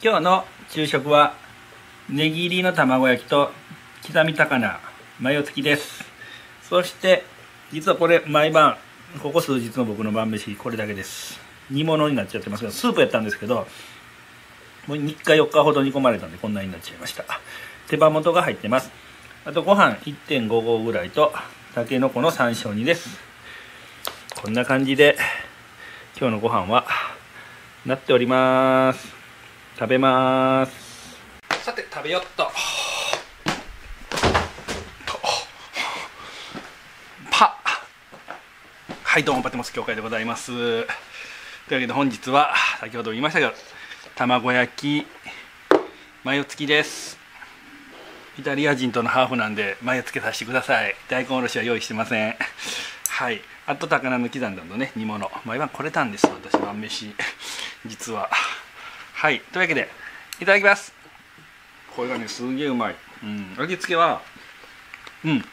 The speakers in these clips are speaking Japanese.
今日の昼食はネギ入りの卵焼きと刻み高菜マヨ付きです。そして実はこれ毎晩ここ数日の僕の晩飯これだけです。煮物になっちゃってますけどスープやったんですけどもう3日4日ほど煮込まれたんでこんなになっちゃいました。手羽元が入ってます。あとご飯1.5合ぐらいとたけのこの山椒煮です。こんな感じで今日のご飯はなっております。食べます。さて食べよっと。パ。はいどうもパテモス協会でございます。というわけで本日は先ほど言いましたけど卵焼きマヨ付きです。イタリア人とのハーフなんでマヨつけさせてください。大根おろしは用意してません。はい。あと高菜の刻んだのね煮物。毎晩これたんです私晩飯。実は。はい。というわけでいただきます。これがねすげえうまい。うん。味付けはうん。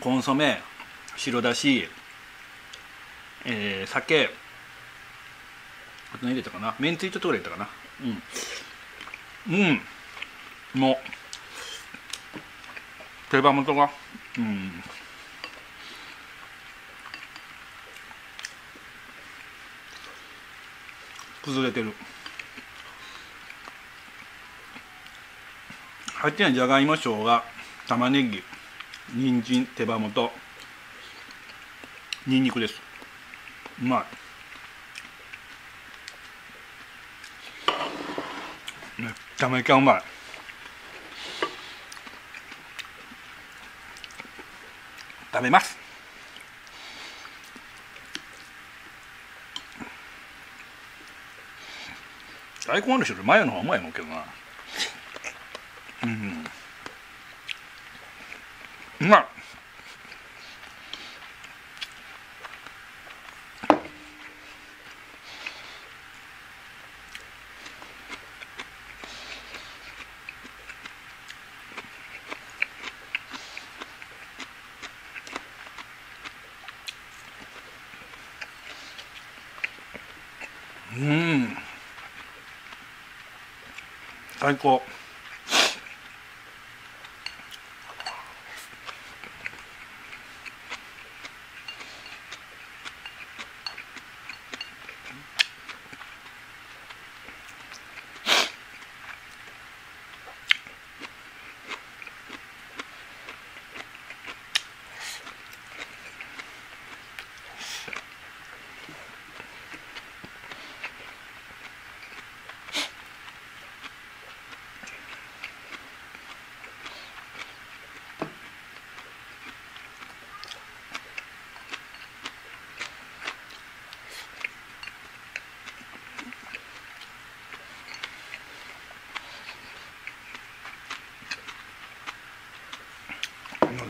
コンソメ白だしえー、酒あと何入れたかな？めんつゆちょっとぐらい入れたかな？うん。うん。もう。手羽元が。うん。崩れてる入ってないじゃがいも生姜玉ねぎ人参手羽元にんにくです。うまい。めっちゃめちゃうまい。食べます。大根おろしよりマヨの方がうまいもんけどな。うん。うまいうん。最高。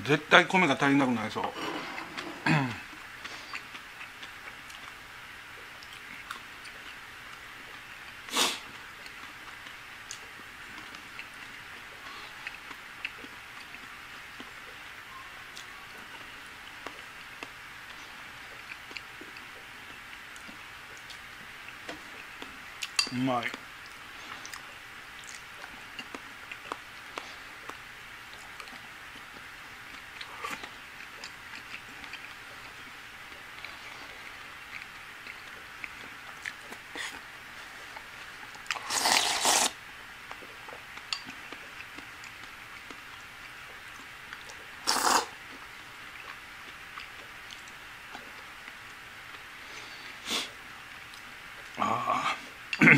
絶対米が足りなくなりそう。うまい。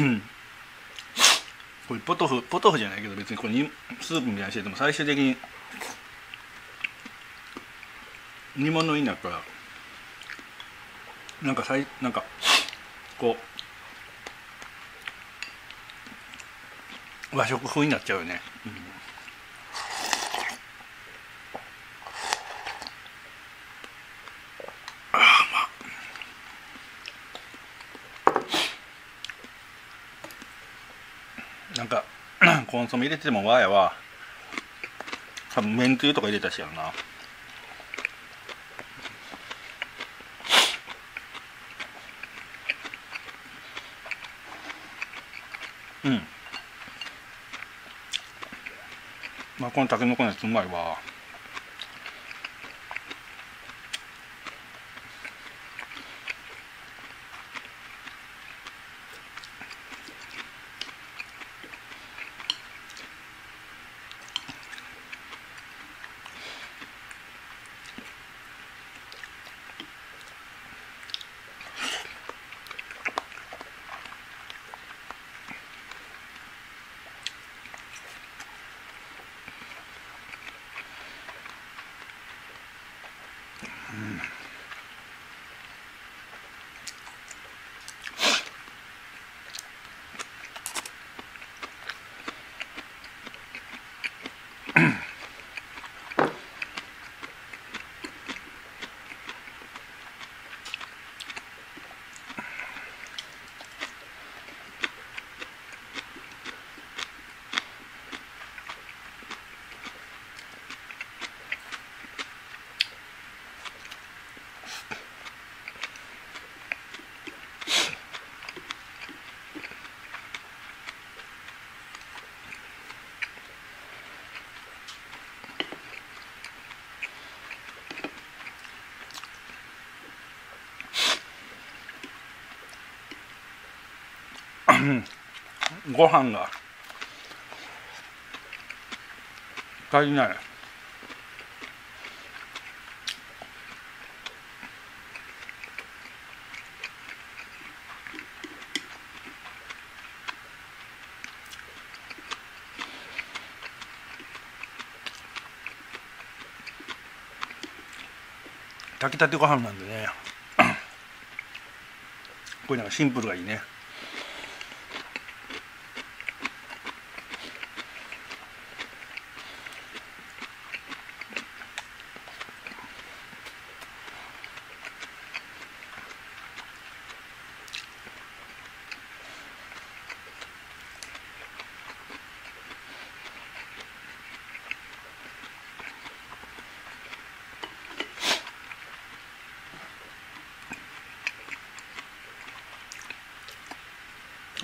これポトフポトフじゃないけど別にこれにスープみたいにしてても最終的に煮物になるからなんかさいなんかこう和食風になっちゃうよね、うん。なんか コンソメ入れててもわやわ。多分めんつゆとか入れたしやろな。うん。まあこのたけのこのやつうまいわ。ご飯が。足りない。炊きたてご飯なんでね。これなんかシンプルがいいね。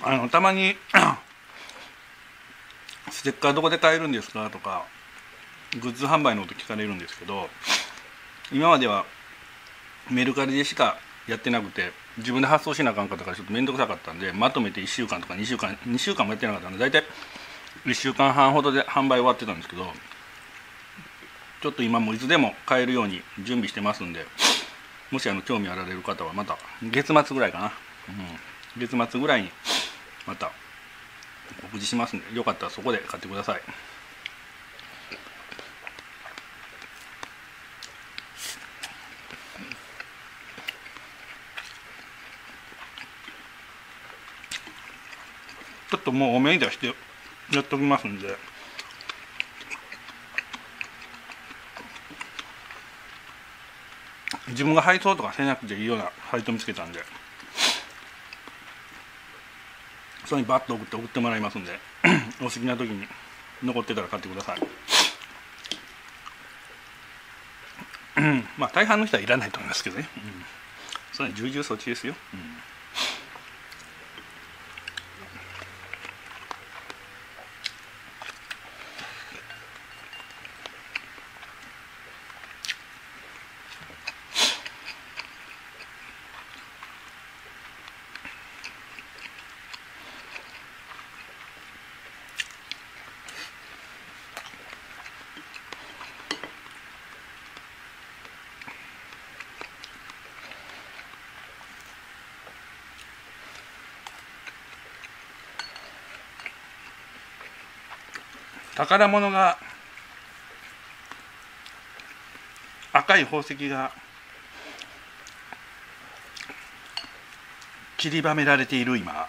あのたまに ステッカーどこで買えるんですか？とかグッズ販売のこと聞かれるんですけど今まではメルカリでしかやってなくて自分で発送しなあかんかったからちょっと面倒くさかったんでまとめて1週間とか2週間2週間もやってなかったんで大体1週間半ほどで販売終わってたんですけどちょっと今もいつでも買えるように準備してますんでもしあの興味あられる方はまた月末ぐらいかな、うん、月末ぐらいにまた告示しますんでよかったらそこで買ってください。ちょっともうお目に出してやっておきますんで。自分が配送とかせなくていいようなサイト見つけたんで。それにバッと送って送ってもらいますんで お好きな時に残ってたら買ってください。まあ大半の人はいらないと思いますけどね、うん、それは重々そっちですよ、うん。宝物が赤い宝石が散りばめられている今。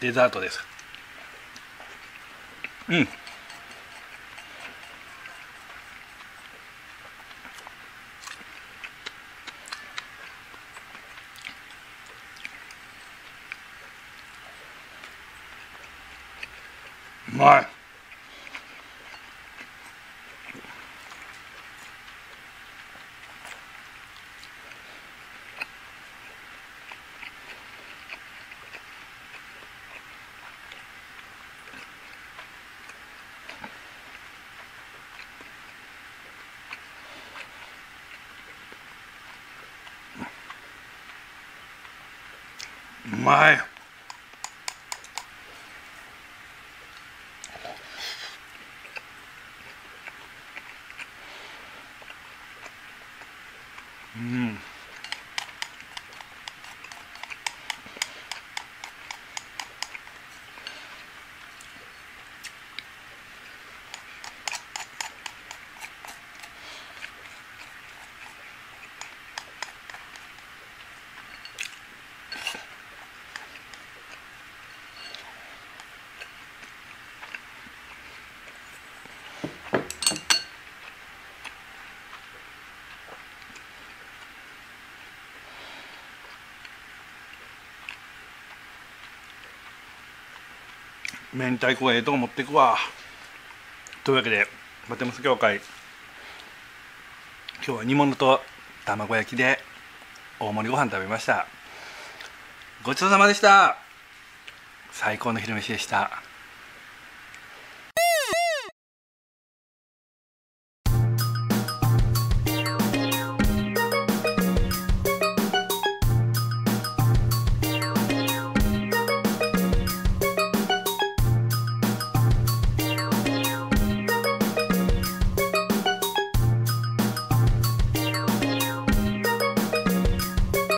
デザートです。うんうまいう明太子ええとこ持っていくわ。というわけでバテムス協会。今日は煮物と卵焼きで大盛りご飯食べました。ごちそうさまでした。最高の昼飯でした。